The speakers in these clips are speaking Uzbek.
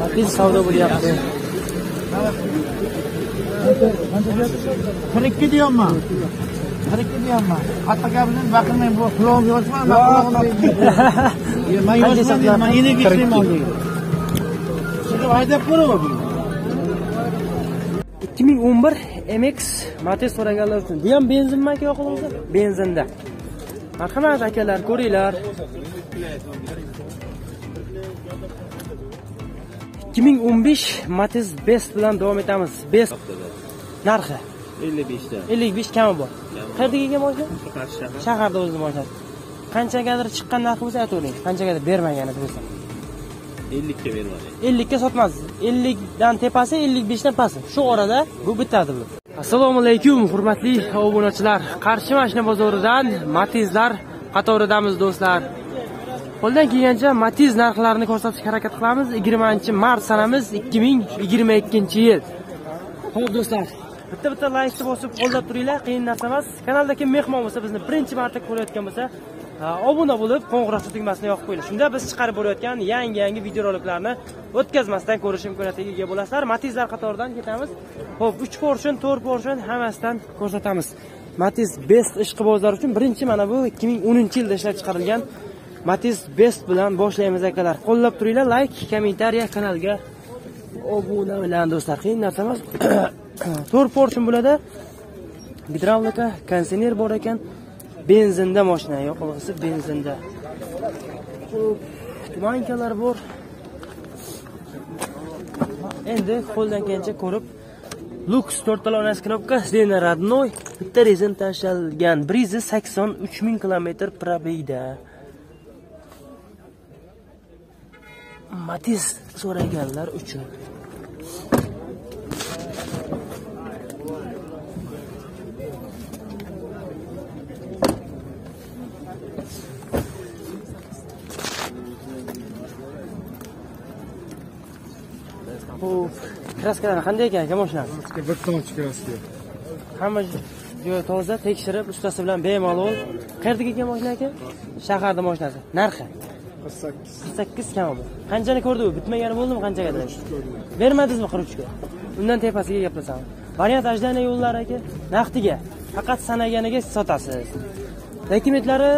matiz savdo bo'lyapti qirq ikki deyapman qirq ikki deyapman qattiq gapirmang baqirmang bu qulog'imga yozma man qulog'imga man yozman deyman man ellik besh deyman sizni haydab ko'raver ikki ming o'n bir mx matiz so'raganlar uchun bu ham benzinmi aka yoqilg'isi benzinda marhamat akalar ko'ringlar ikki ming o'n besh matiz best bilan davom etamiz. Best narxi? ellik beshta ellik besh kami bor. Qayerda kelgan mashina qarshi shahar. Shaharda o'zini mashinasi qanchagadir chiqqan narxi bo'lsa aytavering qanchagadir bermaganida bo'lsa. ellikka bermadi. ellikka sotmasiz ellikdan tepasi ellik beshdan pasti shu orada bu bitadi bu. Assalomu alaykum hurmatli obunachilar qarshi mashina bozoridan matizlar qatoridamiz do'stlar qo'ldan kelgancha matiz narxlarini ko'rsatishga harakat qilamiz. Yigirmanchi mart sanamiz ikki ming yigirma ikkinchi yil. Ho'p do'stlar. Bitta bitta laykni bosib qo'llab turinglar. Qiyin narsa emas kanalda kim mehmon bo'lsa bizni birinchi marta ko'rayotgan bo'lsa obuna bo'lib qo'ng'iroq tugmasini yoqib qo'yinglar. Shunda biz chiqarib borayotgan yangi yangi videoroliklarni o'tkazmasdan ko'rish imkoniyatiga ega bo'lasizlar. Matizlar qatoridan ketamiz. Ho'p uch portion to'rt portion hammasidan ko'rsatamiz. Matiz best ishqibozlar uchun birinchi mana bu ikki ming o'ninchi yilda ishlab chiqarilgan matiz best bilan boshlaymiz akalar. Qo'llab turinglar layk kommentariya kanalga obuna bilan do'stlar. Qiyin narsa emas to'rt portion bo'ladi. Gidravlika konditsioner bor ekan. Benzinda moshina. Yoqilg'isi benzinda. Xo'p, tumankalar bor. Endi qo'ldan kelgancha ko'rib lux to'rtalonasi knopka zdena родной bitta rezin tashalgan brizi sakson uch ming kilometr probegda matiz so'raganlar uchun. Xo'p, kraskalar qanday ekan aka mashinani bir tomchi kraska. Hamma joyi toza tekshirib ustasi bilan bemalol. Qayerda kelgan mashina aka shaharda mashinasi narxi qirq sakkiz qirq sakkiz kami qanchani ko'rdi u? Bitmagani bo'ldimi qanchagadir? Bermadingizmi qirq uchga undan tepasiga gaplasaman variant ajdana yo'llari aka naqdiga faqat sanaganiga sotasiz. Dokumentlari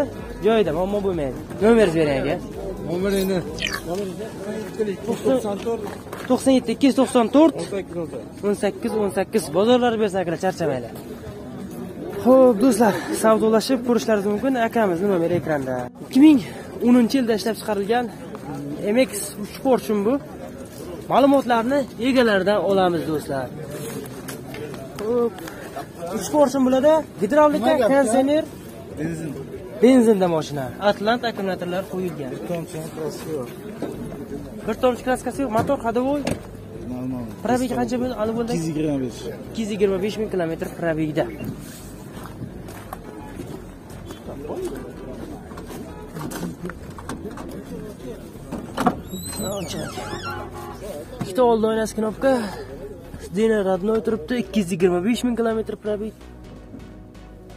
joyida muammo bo'lmaydi. Nomeringizni bering aka nomerini to'qson to'rt. To'qson yetti ikki yuz to'qson to'rt. O'n sakkiz o'n sakkiz bozorlar bersa akalar charchamanglar ho'p do'stlar savdolashib ko'rishlaringiz mumkin. Akamizni nomeri ekranda. Ikki ming o'ninchi yilda ishlab chiqarilgan mx uch portion bu. Ma'lumotlarni egalaridan olamiz do'stlar. Ho'p, uch portion bo'ladi. Gidravlika konditsioner benzin. benzinda mashina atlant akkumulyatorlar qo'yilgan. Tomchi kraska yo'q. Bir tomchi kraskasi yo'q. Motor ходовой. Probegi qancha bo'ldi hali bo'ldi ikki yuz yigirma besh ikki yuz yigirma besh ming kilometr probegda ikkita old oynasi knopka zdena родной turibdi ikki yuz yigirma besh ming kilometr probeg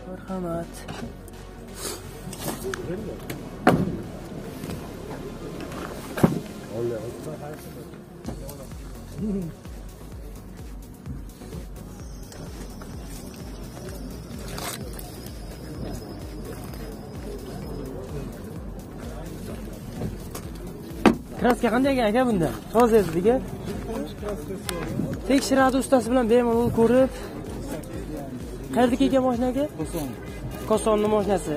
marhamat. kraska qanday ekan aka bunda? Hozirligi tekshiradi ustasi bilan bemalol ko'rib. Qayerda kelgan mashina aka? Kosonni mashinasi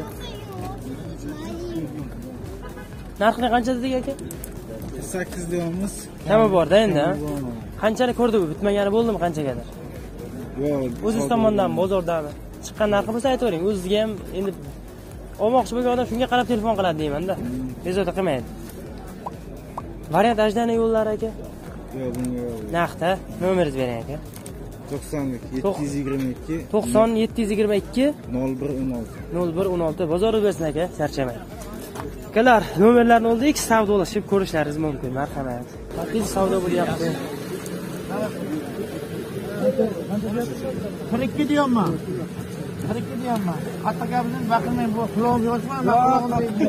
narxini qancha dedik aka? Sakkiz deyapmiz. Kami borda endi ha? qanchani ko'rdi bu? Bitmagani bo'ldimi qanchagadir? Yo'q o'zingiz tomondan bozordami? Chiqqan narxi bo'lsa aytavering o'zizga ham endi olmoqchi bo'lgan odam shunga qarab telefon qiladi deymanda. Bezovta qilmaydi variant ajdana yo'llari aka. Yo'q bunga yo'q. Naqdda nomeringizni bering aka. To'qsonlik yetti yuz yigirma ikki. to'qson yetti yuz yigirma ikki. Nol bir o'n olti. Nol bir o'n olti. Bozori bersin aka charchamang akalar nomerlarni oldik savdolashib ko'rishlaringiz mumkin. Marhamat. Matiz savdo bo'lyapti. Qirq ikki deyapman. Qirq ikki deyapman. Qattiq gapirmang baqirmang bu qulog'imga yozma man qulog'imga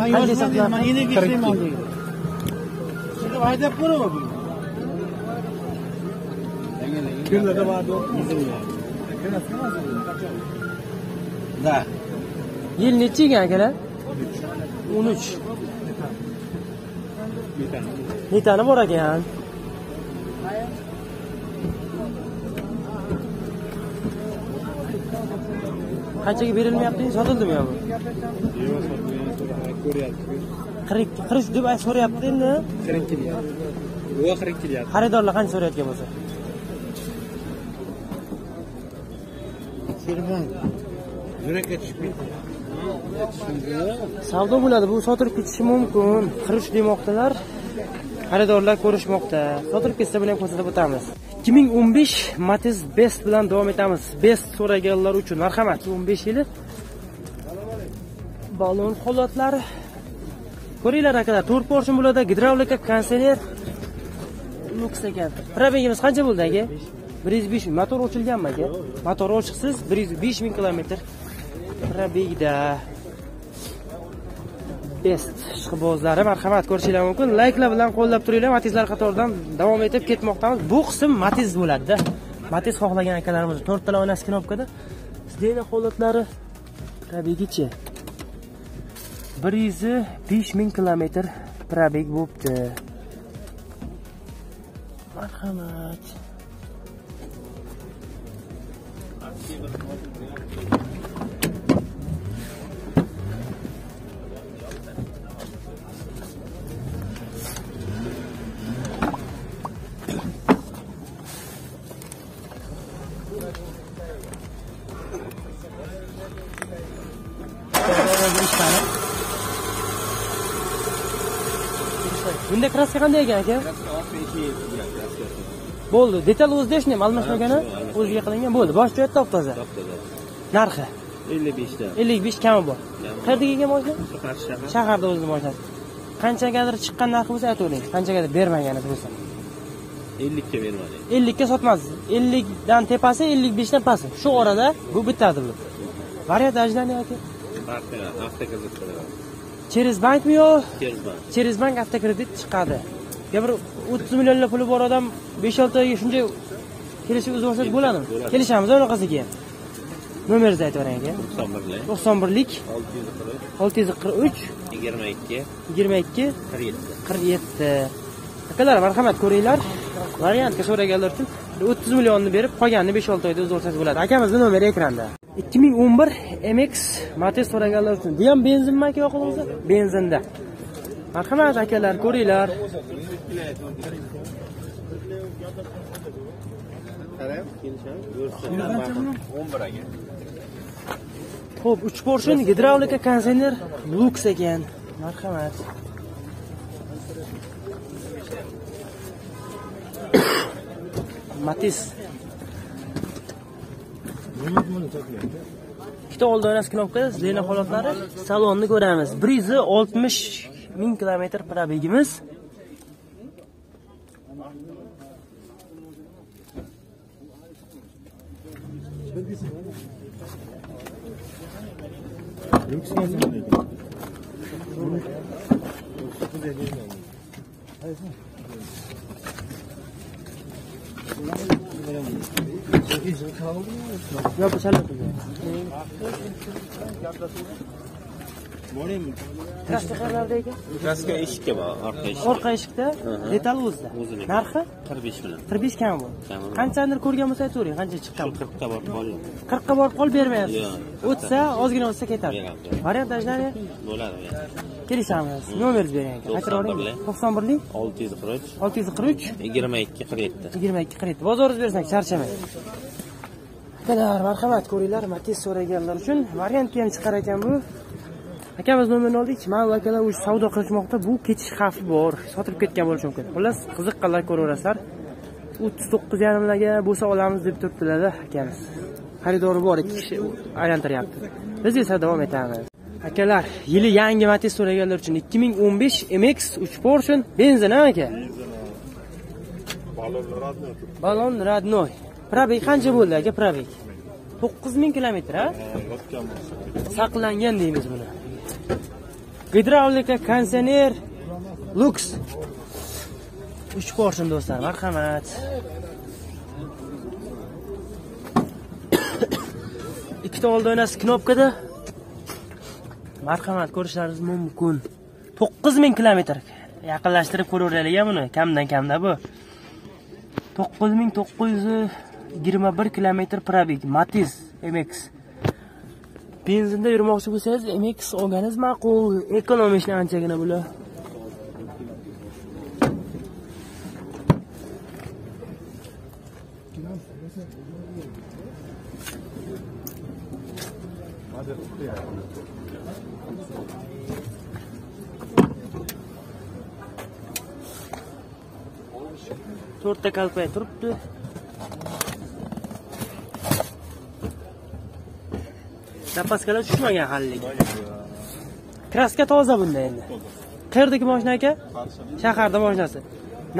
man yozman deyman man ellik besh deyman sizni Sig'ib haydab ko'raver. Kimlarda bor? Da. yil nechi ekan akalar o'n uch netani bor ekan qanchaga berilmayapti sotildimi yo bu qirq ikki qirq deb ay- so'rayapti endi. Qirq kelyapti. Bu qirq kelyapti. Xaridorlar qancha so'rayotgan bo'lsa. Yurakka tushib ketdi. savdo bo'ladi bu sotilib ketishi mumkin. Qirish demoqdalar xaridorlar ko'rishmoqda. Sotilib ketsa buni ham ko'rsatib o'tamiz. 2015 matiz best bilan davom etamiz. Best so'raganlar uchun marhamat. 15 yili. Balon holatlari ko'ringlar akalar to'rt portion bo'ladi gidravlika konditsioner luks ekan probegimiz qancha bo'ldi aka? Bir yuz besh ming. Motor o'chilganmi aka? Motor ochiqsiz bir yuz besh ming kilometr probegda best ishqibozlari marhamat ko'rishinglar mumkin. Layklar bilan qo'llab turinglar. Matizlar qatoridan davom etib ketmoqdamiz. Bu qism matiz bo'ladida. Matiz xohlagan akalarimiz to'rttala oynasi knopkada. Zdena holatlari probegichi bir yuz besh ming kilometr probeg bo'libdi marhamat Thank you. Bunda kraska qanday ekan aka? Bo'ldi. Detal o'zida hech nima almashmagani o'ziga qilingan. Bo'ldi. Bosh joyi top toza. Narxi? ellik beshdan ellik besh kami bor. Qayerda kelgan mashina qarshi shahar. Shaharda o'zini mashinasi qanchagadir chiqqan narxi bo'lsa aytavering qanchagadir bermaganisi bo'lsa. ellikka bermadi. ellikka sotmasiz ellikdan tepasi ellik beshdan pasti shu orada bu bitadi bu variant avtokredit qilaman через bankmi yo? Kerzman через bank avtokredit chiqadi. Yo bir o'ttiz millionlab puli bor odam besh olti oyga shunday kelishib uzib olsak bo'ladimi Bo'ladi. kelishamiz unaqasiga ham nomeringizni aytib bering aka. To'qson birlik to'qson birlik olti yuz qirq uch. Yigirma ikki. Yigirma ikki. qirq yetti. qirq yetti. Akalar marhamat ko'ringlar. Variantga so'raganlar uchun o'ttiz millionni berib qolganini besh olti oyda o'zi bo'ladi akamizni nomeri ekranda. ikki ming o'n bir mx matiz so'raganlar uchun. Bu ham benzinmi aka yoqib o'zi? Benzinda. Marhamat akalar ko'ringlar. O'n bir aka ho'p uch portion gidravlika konteyner luks ekan. Marhamat. Matiz ikkita old oynasi knopka zdena holatlari salonni ko'ramiz bir yuz oltmish ming kilometr probegimiz yo bu kraska qayerlarda ekan kraska eshikka bor orqa eshik. Orqa eshikda? Detal o'zida. O'zida. narxi? qirq besh bilan qirq besh kami bor. qanchadir ko'rgan bo'lsa aytavering qancha shu chiqqan qirqqa borib qoldi. Qirqqa borib qolib bermayapsiz. Yo'q. o'tsa ozgina o'tsa ketadi variant ожидания bo'ladi kelishamiz nomeringizni bering aka birlik. to'qson birlik olti yuz qirq uch. olti yuz qirq uch. Yigirma ikki qirq yetti yigirma ikki qirq yetti bozoringiz bersak charchamang akalar marhamat ko'ringlar matiz so'raganlar uchun variantga ham chiqar ekan bu akamiz nomerini oldik. Man va akalar уже savdo qilishmoqda. Bu ketish xavfi bor. Sotilib ketgan bo'lishi mumkin. Xullas qiziqqanlar ko'raverasizlar o'ttiz to'qqiz yarimlarga bo'lsa olamiz deb turibdilarda akamiz. Xaridori bor ikki kishi aylantiryapti. Biz esa davom etamiz. Akalar yili yangi matiz so'raganlar uchun ikki ming o'n besh mx uch portion benzin a aka? Balon родной probeg qancha bo'ldi aka probeg to'qqiz ming kilometr a? Saqlangan deymiz buni gidravlika konditsioner luks uch porshin do'stlar marhamat. Ikkita old oynasi knopkada. Marhamat ko'rishlaringiz mumkin. To'qqiz ming kilometr. Yaqinlashtirib ko'raveraylik buni. Kamdan kamda bu. To'qqiz ming to'qqiz yuz yigirma bir kilometr probeg matiz mx benzinda yurmoqchi bo'lsangiz mx olganingiz ma'qul ekonomishli anchagina bular to'rtta kalpay turibdi zapaskalar tushmagan halilik kraska toza bunda endi. Qayerdagi moshina aka? Shaharda moshinasi.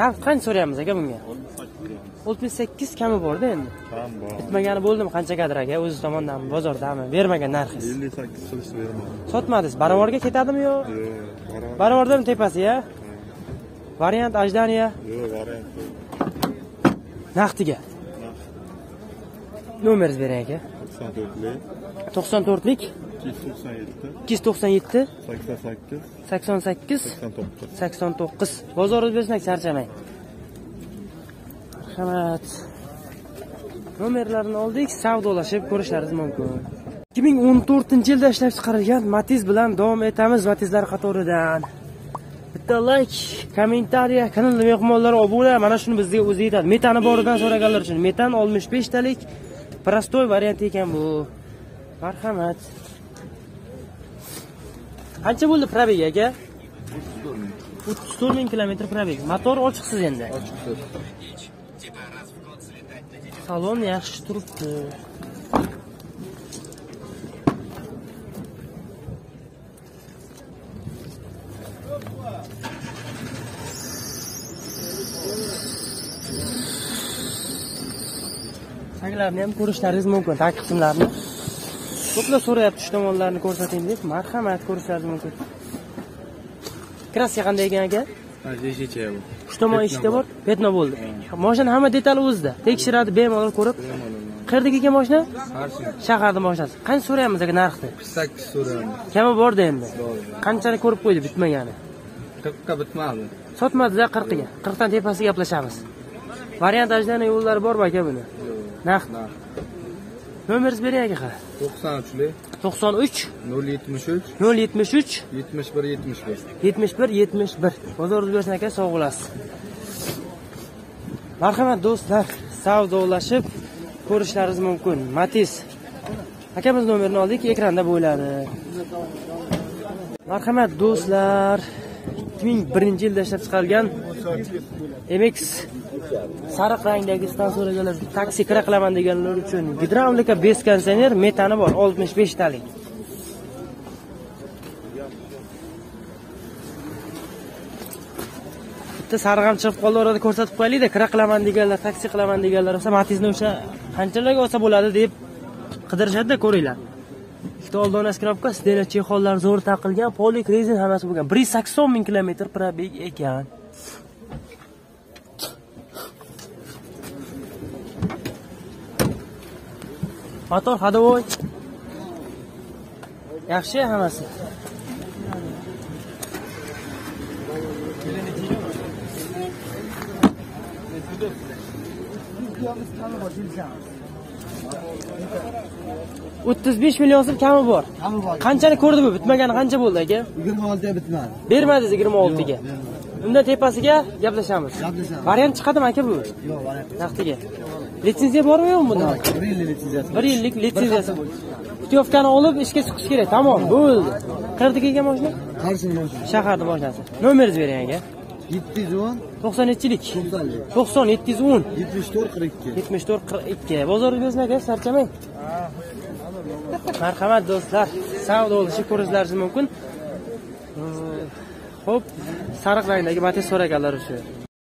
Narx qancha so'rayapmiz aka bunga? Oltmish sakkiz kami borda endi. Tam bor. bitmagani bo'ldimi qanchagadir aka? O'zi tomondami bozordami? Bermagan narxingiz 58 qilish bermadim. sotmadingiz? Baravorga ketadimi yo? Yo'q, baron. baravordan tepasi ya? Variant ajdaniya Yo'q, variant naqdiga nomeringizni bering aka 94lik, to'qson to'rtlik 297, ikki yuz to'qson yetti. 88, sakson sakkiz? 89. sakson to'qqiz. Bozor o'zbekiston charchamang. Marhamat nomerlarini oldik savdolashib ko'rishlaringiz mumkin. Ikki ming o'n to'rtinchi yilda ishlab chiqarilgan matiz bilan davom etamiz matizlar qatoridan. Bitta layk kommentariya kanalda mehmonlar obuna mana shuni bizga o'zi yetadi. Metani boridan so'raganlar uchun metan oltmish beshtalik prostoy varianti ekan bu marhamat qancha bo'ldi probeg aka o'ttiz to'rt ming kilometr probeg motor ochiqsiz endi salon yaxshi turibdi taglarini ham ko'rishlaringiz mumkin. Tag qismlarini. Ko'plar so'rayapti shu tomonlarni ko'rsating deb. Marhamat ko'rishlaringiz mumkin. Kraska qanday ekan aka? Uch tomon eshikda bor. petno bo'ldi. Moshina hamma detali o'zida. Tekshiradi bemalol ko'rib. Qayerdagi ekan moshina? Shaharda moshinasi qancha so'rayapmiz aka narxni? 8 so'rayapmiz. kami borda endi. Qanchani ko'rib qo'ydi bitmagani? 40 ga bitmadi. sotmadida qirqiga. Qirqdan tepasi gaplashamiz. Variant ajdani yo'llari bormi aka buni naqd nomeringizni bering aka ha 93lik to'qson uch. 073 nol yetmish uch. 71 71. yetmish bir yetmish bir. Bozoringiz bersin aka sog' bo'lasiz. Marhamat do'stlar. Savdolashib ko'rishlaringiz mumkin. Matiz. Akamiz nomerini oldik ekranda bo'ladi. Marhamat do'stlar. Ikki ming birinchi yilda ishlab chiqarilgan mx sariq rangdagi stansiyalar taksi kira qilaman deganlar uchun gidravlika bez konditsioner metani bor oltmish beshtalik bitta sarg'am chiqib qoldi orada ko'rsatib qo'yaylikda kira qilaman deganlar taksi qilaman deganlar bo'lsa matizni o'sha qanchalarga olsa bo'ladi deb qidirishadida ko'ringlar. Ikkita oldonasi knopka stena chexollar zo'r taqilgan polik rezin hammasi bo'lgan bir yuz sakson ming kilometr probeg ekan. Motor ходовой yaxshi hammasi. O'ttiz besh million so'm kami bor. Kami bor. qanchani ko'rdi bu? Bitmagani qancha bo'ldi aka? 26 ga bitmadi. bermadingiz yigirma oltiga undan tepasiga gaplashamiz. Gaplashamiz. variant chiqadimi aka bu? Yo'q, variant. naqdiga. Litsenziya bormi yo'qmi bunda Bor, 1 yillik litsenziyasi. bir yillik litsenziyasi putyovkani olib ishga chiqish kerak. Tamom bo'ldi. Qayerda kelgan moshina Qarshi mashina. shaharda moshinasi nomeringizni bering aka. 710 to'qson netchilik 90 to'qson yetti yuz o'n 74 42. yetmish to'rt qirq ikki. Bozoringiz bersin aka charchamang marhamat do'stlar. Savdolashib ko'rishlaringiz mumkin ho'p sariq rangdagi matiz so'raganlar uchun.